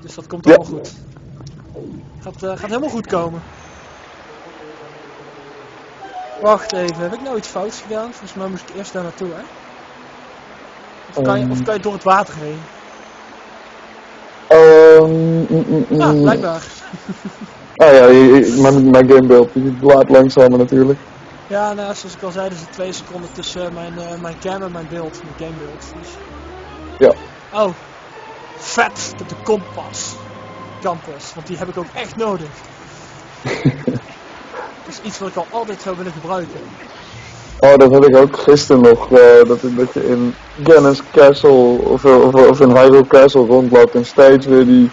Dus dat komt Ja. allemaal goed. Gaat, eh, gaat helemaal goed komen. Wacht even, heb ik nou iets fouts gedaan? Volgens mij moest ik eerst daar naartoe, hè? Of kan, je, of Ehm. kan je door het water heen? Ehm, mm, mm, Ja, mm. blijkbaar. Ah ja, mijn, mijn gamebeeld, laat langzamer natuurlijk. Ja, nou, zoals ik al zei, er zit twee seconden tussen mijn, eh, mijn cam en mijn beeld, mijn gamebeeld. Dus... Ja. Oh, vet, de, de kompas. Campus, want die heb ik ook echt nodig. dat is iets wat ik al altijd zou willen gebruiken. Oh, dat had ik ook gisteren nog, eh, dat, dat je in Gannis Castle of, of, of in Hyrule Castle rondloopt en steeds weer die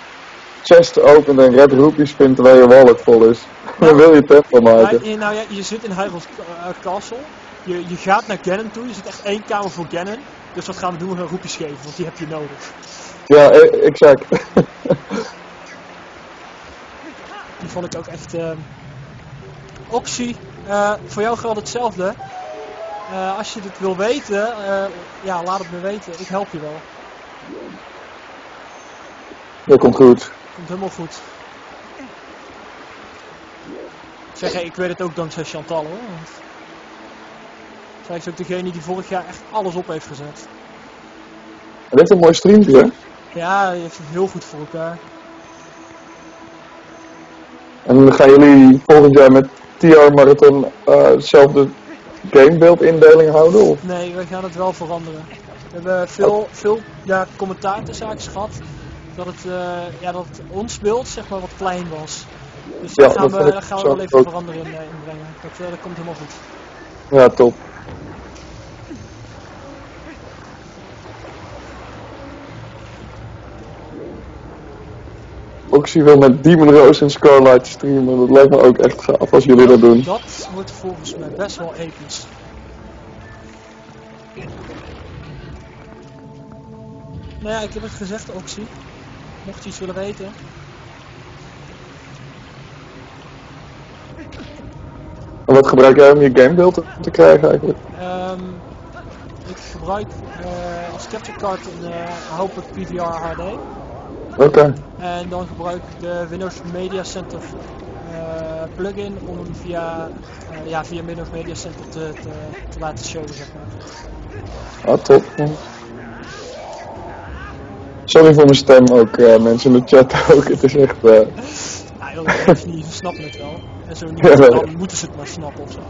chest opent en red rupee spint terwijl je wallet vol is. Dan wil je tempel maken. Je- nou ja, je zit in Hyrule's eh, Castle. Je, je gaat naar Ganon toe. Je zit echt één kamer voor Ganon. Dus wat gaan we doen? Roepjes geven, want die heb je nodig. Ja, e- exact. Die vond ik ook echt... eh Oxy, eh, voor jou geldt hetzelfde. Eh, als je dit wil weten, eh, ja, laat het me weten. Ik help je wel. Dat komt goed. Komt helemaal goed. Zeg, ik weet het ook dankzij Chantal hoor. Zij is ook degene die vorig jaar echt alles op heeft gezet. Het heeft een mooi streampje, hè? Ja, die heeft het heel goed voor elkaar. En gaan jullie volgend jaar met TR Marathon eh, hetzelfde gamebeeldindeling houden? Of? Nee, we gaan het wel veranderen. We hebben veel, veel ja, commentaar tussen gehad. Dat het, eh, ja, dat het ons beeld zeg maar wat klein was. Dus Ja, daar gaan we, daar gaan we wel even veranderen in, inbrengen. Dat, eh, dat komt helemaal goed. Ja, top. Oxy wil met Demon Rose en Scarlight streamen. Dat lijkt me ook echt gaaf als jullie dat doen. Dat wordt volgens mij best wel episch. Nou ja, ik heb het gezegd, Oxy. Mocht je iets willen weten. En wat gebruik jij om je gamebeeld te, te krijgen eigenlijk? Ehm, ik gebruik eh, als capture card een hopelijk PVR HD. Oké, En dan gebruik ik de Windows Media Center eh, plugin om hem via, eh, ja, via Windows Media Center te, te, te laten showen, zeg maar. ah, top. Sorry voor mijn stem ook, eh, mensen in de chat ook. Het is echt... eh, Nou joh, mensen snappen het wel. En zo niet, Ja, wel. dan moeten ze het maar snappen of zo.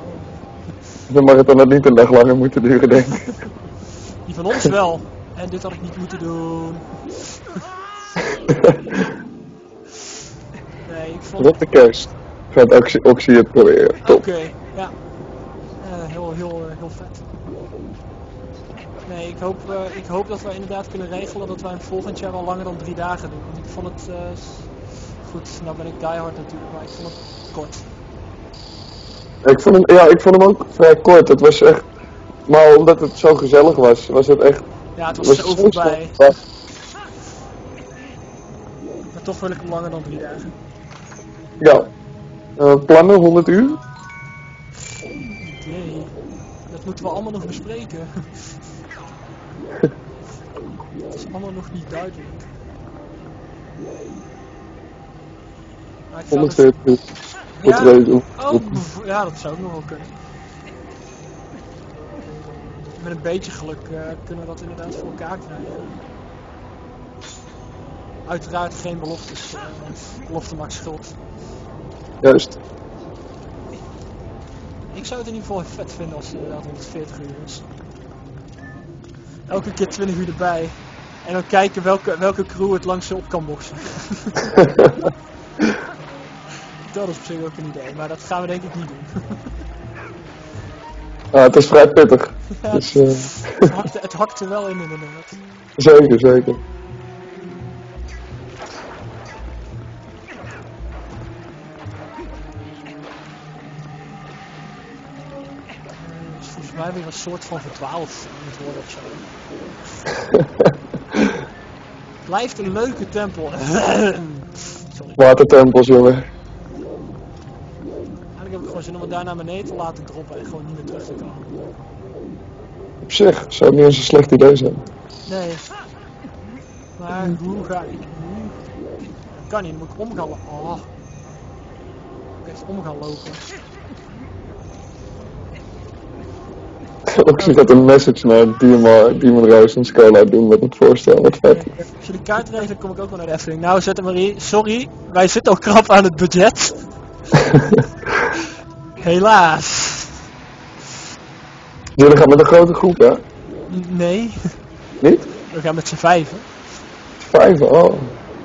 dan mag het dan niet een dag langer moeten duren, denk ik. Die van ons wel. En dit had ik niet moeten doen. Nee, ik vond de kerst gaat Oxy, Oxy het proberen. Oké, ja. Eh, heel, heel, eh, heel vet. Nee, ik hoop, eh, ik hoop dat we inderdaad kunnen regelen dat wij hem volgend jaar al langer dan drie dagen doen. Want ik vond het, goed, nou ben ik diehard natuurlijk, maar ik vond het kort. Ik vond hem, ja, ik vond hem ook vrij kort. Het was echt... Maar omdat het zo gezellig was, was het echt... Ja, het was was zo voorbij. Maar toch wil ik hem langer dan drie dagen. ja. Eh, plannen, 100 uur? Idee. Dat moeten we allemaal nog bespreken. Het is allemaal nog niet duidelijk. Maar ik zou het- 140 uur. Goed Ja. Oh, ja, dat zou ook nog wel kunnen. Met een beetje geluk eh, kunnen we dat inderdaad voor elkaar krijgen. Uiteraard geen beloftes, eh, belofte maakt schuld. Juist. Ik zou het in ieder geval vet vinden als het inderdaad 140 uur is. Elke keer 20 uur erbij. En dan kijken welke, welke crew het langste op kan boksen. dat is op zich ook een idee, maar dat gaan we denk ik niet doen. Ah, het is vrij pittig. Ja, Dus, eh, het, hakt, het hakt wel in inderdaad. zeker, zeker. Mij weer een soort van verdwaald moet worden of zo. Blijft een leuke tempel. Watertempels, jongen. Eigenlijk heb ik gewoon zin om het daar naar beneden te laten droppen en gewoon niet meer terug te komen. Op zich zou het niet eens een slecht idee zijn. Nee. Maar hoe ga ik nu? Kan niet, moet ik om gaan lopen. Oh. Ik echt om gaan lopen. Oxy gaat een message naar Demon, Demon Rose en Scola doen met het voorstel. Wat vet. Als de kaart regelt, kom ik ook wel naar de Efteling. Nou, zette Marie, sorry, wij zitten ook krap aan het budget. Helaas. Jullie gaan met een grote groep, hè? Nee, Niet? we gaan met z'n vijven. Vijf, oh.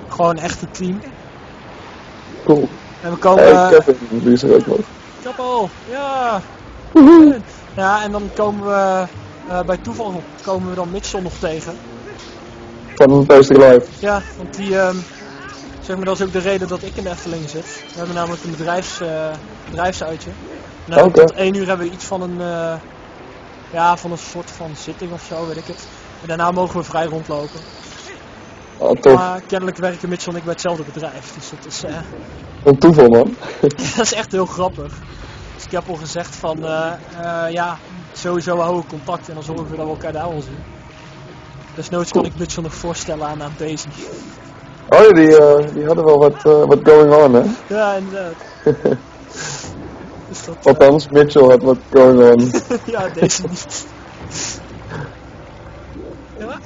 Gewoon echt een team. Cool. En we komen... Hey, Kevin, die is er ook nog. Kappel, ja. Ja, en dan komen we... eh, bij toeval komen we dan Mitchell nog tegen. Van Tasting Live. Ja, want die... ehm, zeg maar, dat is ook de reden dat ik in de Efteling zit. We hebben namelijk een bedrijfs, eh, bedrijfsuitje. En dan Oké. tot één uur hebben we iets van een... eh, ja, van een soort van zitting of zo, weet ik het. En daarna mogen we vrij rondlopen. Oh, tof. Maar kennelijk werken Mitchell en ik bij hetzelfde bedrijf. Dus dat is, eh, Een toeval, man. dat is echt heel grappig. Dus ik heb al gezegd van, eh, eh, ja, sowieso houden we contact en dan zorgen we dat we elkaar daar wel zien. Dus nooit kan ik Mitchell nog voorstellen aan, aan deze. Oh ja, die, eh, die hadden wel wat, wat going on, hè? Ja, inderdaad. dus dat, Althans, Mitchell had wat going on. ja, deze niet. Ja, maar,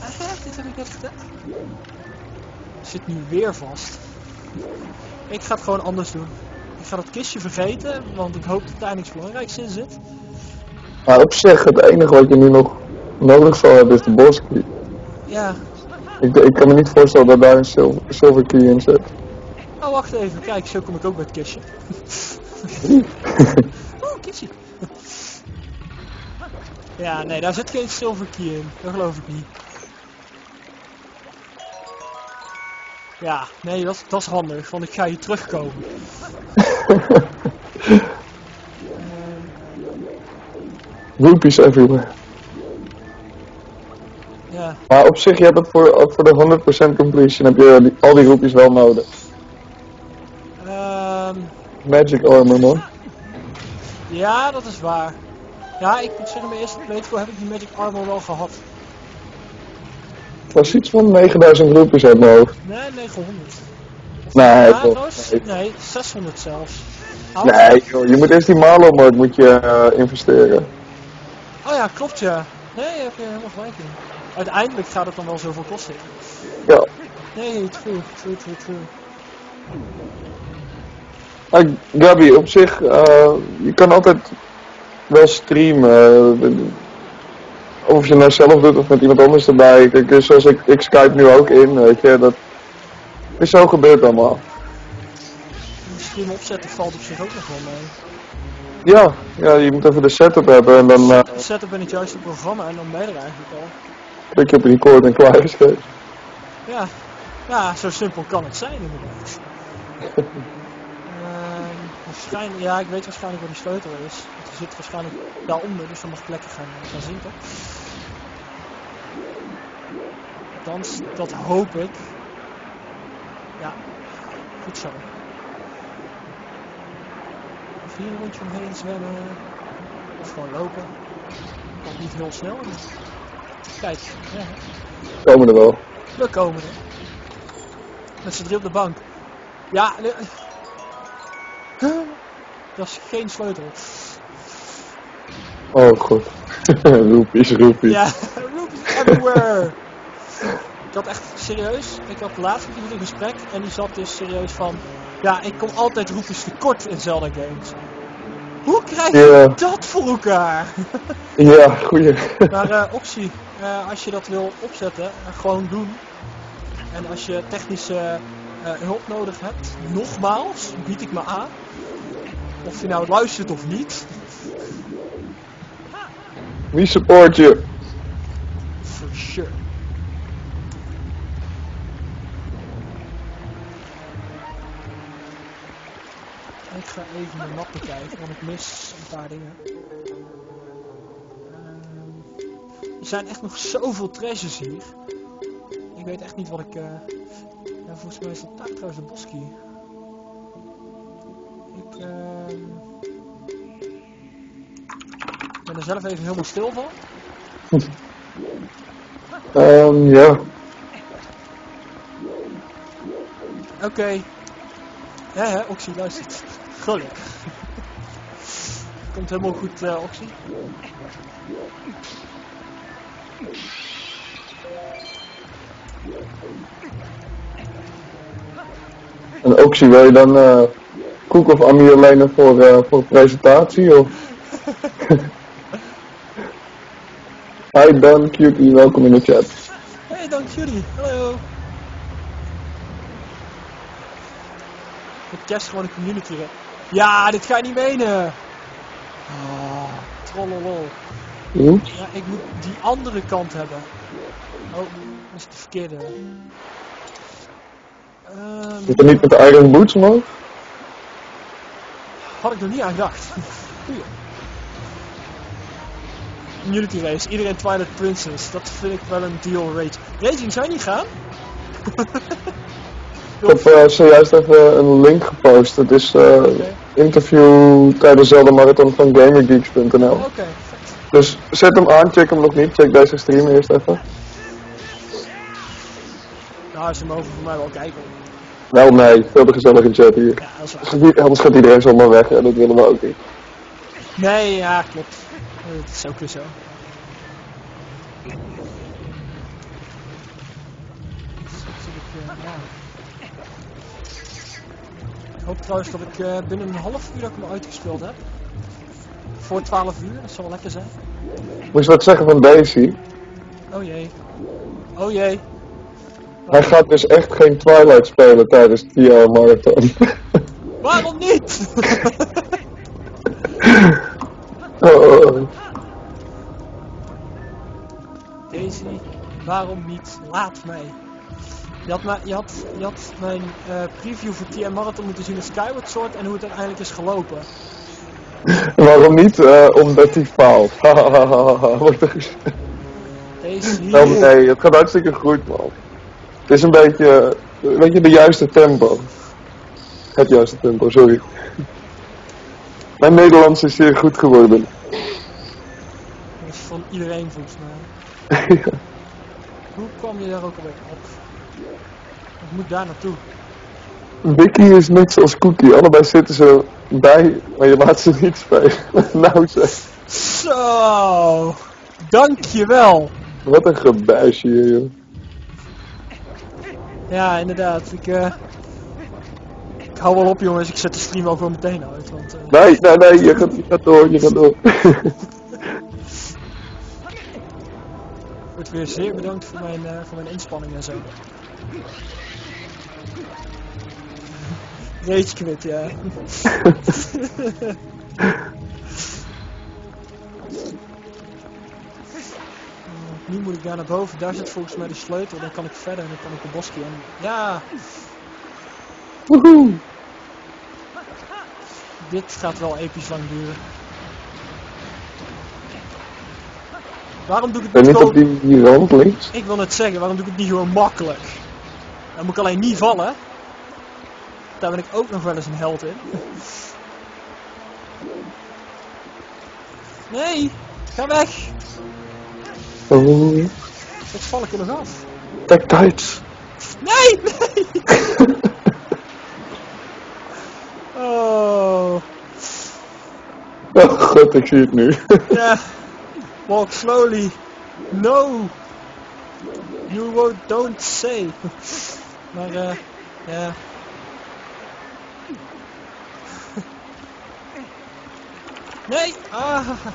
dit heb ik net gedaan. Zit nu weer vast. Ik ga het gewoon anders doen. Ik ga dat kistje vergeten, want ik hoop dat daar niks belangrijks in zit. Maar op zich, het enige wat je nu nog nodig zal hebben is de boskey. Ja. Ik, ik kan me niet voorstellen dat daar een silver, silver key in zit. Oh, wacht even. Kijk, zo kom ik ook bij het kistje. Oeh, kistje. Ja, nee, daar zit geen silver key in. Dat geloof ik niet. Ja, nee, dat, dat is handig, want ik ga hier terugkomen. Rupees everywhere. ja, Maar op zich, je hebt het voor, voor de 100% completion heb je die, al die rupees wel nodig. Ehm, Magic armor, man. ja, dat is waar. Ja, ik moet zeggen, mijn eerste playthrough heb ik die Magic Armor wel gehad. Het was iets van 9000 rupees uit mijn hoofd. Nee, 900. Nee, Nee. nee, 600 zelfs. Nee, joh, je moet eerst die Malo-markt moet je eh, investeren. Oh ja, klopt ja. Nee, je hebt je helemaal gelijk in. Uiteindelijk gaat het dan wel zoveel kosten. Ja. Nee, true, true, true, true. Maar Gabi, op zich, eh, je kan altijd wel streamen. Of je nou zelf doet of met iemand anders erbij. Kijk, eh, zoals ik, ik Skype nu ook in, weet je. Dat is zo gebeurd allemaal. Stream opzetten valt op zich ook nog wel mee. Ja, ja, je moet even de setup hebben en dan eh, De setup in het juiste programma en dan ben je er eigenlijk al. klik je op record en klaar is het. Ja, ja zo simpel kan het zijn inderdaad. Ehm, waarschijnlijk, ja, ik weet waarschijnlijk waar die sleutel is. Want die zit waarschijnlijk daaronder, dus dan mag ik lekker gaan, gaan zinken. Althans, dat hoop ik. Ja, goed zo. Of hier een rondje omheen zwemmen. Of gewoon lopen. Komt niet heel snel. dus- Kijk, ja, Komen er wel. we komen er. Met z'n drie op de bank. Ja, nee. dat is geen sleutel. Oh god. roepies, roepies. Ja, rupees everywhere. Ik had echt serieus, ik had laatst met iemand in gesprek en die zat dus serieus van, ja, ik kom altijd roepies tekort in Zelda games. Hoe krijg je dat voor elkaar? Ja, goeie. Maar eh, optie, eh, als je dat wil opzetten, eh, gewoon doen. En als je technische hulp nodig hebt, nogmaals, bied ik me aan. Of je nou luistert of niet. Wie support je? For sure. Ik ga even mijn map bekijken, want ik mis een paar dingen. Ehm, er zijn echt nog zoveel treasures hier. Ik weet echt niet wat ik... ja, volgens mij is dat daar trouwens een boski. Ik ehm, ben er zelf even helemaal stil van. Ehm, ja. Oké. Ja, hè, Oxy, luistert. Gelukkig. Komt helemaal goed, eh Oxy. En Oxy, wil je dan eh Koek of Amir lenen voor, eh voor presentatie? Of? Hi Dan, Cutie, welkom in de chat. Hey, dank jullie. Hallo. Het test gewoon een community. Hè. Ja, dit ga je niet menen. Oh, trollolol. Ja, ik moet die andere kant hebben. Oh, dat is de verkeerde. Ehm, Zit er niet met de Iron Boots omhoog? had ik nog niet aan gedacht. Goeie. Community race, iedereen Twilight Princess. Dat vind ik wel een deal rate. Racing zou je niet gaan? Ik heb eh, zojuist even een link gepost. Het is eh interview tijdens Zelda Marathon van GamerGeeks.nl. Oké. Dus zet hem aan, check hem nog niet. Check deze stream eerst even. Nou, ze mogen voor mij wel kijken. Wel nee, veel te gezellige chat hier. Ja, dat is waar. Anders gaat iedereen zomaar weg en dat willen we ook niet. Nee, ja, klopt. Dat is ook weer zo. Ja. Ik hoop trouwens dat ik eh, binnen een half uur dat ik hem uitgespeeld heb. Voor 12 uur, dat zal wel lekker zijn. Moest je wat zeggen van Daisy? Oh jee. Oh jee. Hij gaat dus echt geen Twilight spelen tijdens de VR Marathon. Waarom niet? oh, oh. Daisy, waarom niet? Laat mij. Je had, ma- je had, je had mijn eh, preview voor TM Marathon moeten zien in Skyward Sword en hoe het uiteindelijk is gelopen. Waarom niet? Eh, omdat hij faalt. Wordt er gezegd. Daisy, Wel, nee, het gaat hartstikke goed, man. Het is een beetje, eh, weet je, de juiste tempo. Het juiste tempo, sorry. Mijn Nederlands is zeer goed geworden. dat is van iedereen volgens mij. Hoe kwam je daar ook alweer op? Ik moet daar naartoe. Vicky is net zoals Cookie, allebei zitten ze bij, maar je laat ze niet spelen. nou zeg, Zo, dankjewel. wat een gebuisje hier, joh. Ja, inderdaad. Ik, eh, ik hou wel op jongens, ik zet de stream ook wel meteen uit. Want, eh, Nee, nee, nee, je gaat, je gaat door, je gaat door. wordt weer zeer bedankt voor mijn, eh, voor mijn inspanning en zo. Rage quit, ja. Eh, nu moet ik daar naar boven, daar zit volgens mij de sleutel, dan kan ik verder en dan kan ik de bosje in. Ja, Woehoe. dit gaat wel episch lang duren. Waarom doe ik het Ben niet niet op die, die rand links? Ik wil het zeggen, waarom doe ik het niet gewoon makkelijk? Dan moet ik alleen niet vallen. Daar ben ik ook nog wel eens een held in. Nee, ga weg. Oh, Dat val ik er nog af. tactites. Nee, nee. Oh, Oh god, ik zie het nu. ja. Walk slowly. No. You won't, don't say. Maar, eh, ja. Nee! Ah!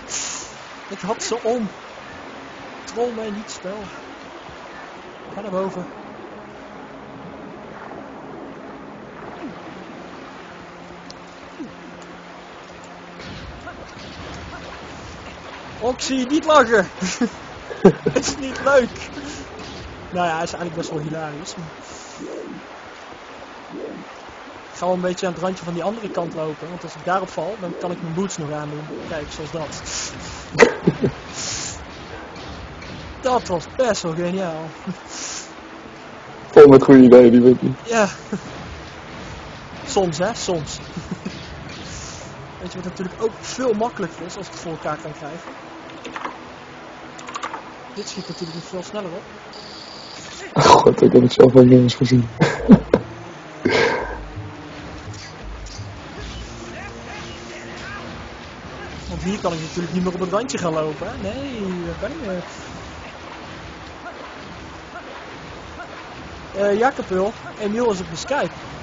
Ik had ze om. Trol mij niet, spel. Ga naar boven. Oxy, niet lachen! Het is niet leuk! Nou ja, hij is eigenlijk best wel hilarisch. Ik ga wel een beetje aan het randje van die andere kant lopen, want als ik daarop val, dan kan ik mijn boots nog aandoen. Kijk, zoals dat. Dat was best wel geniaal. Vol met goede ideeën, die weet niet. Ja. Soms hè, soms. Weet je wat natuurlijk ook veel makkelijker is als ik het voor elkaar kan krijgen? Dit schiet natuurlijk nog veel sneller op god, ik heb zoveel jongens gezien. Want hier kan ik natuurlijk niet meer op het randje gaan lopen. Nee, dat kan niet eh, Jackepul, Uh, wil Emiel is op de Skype.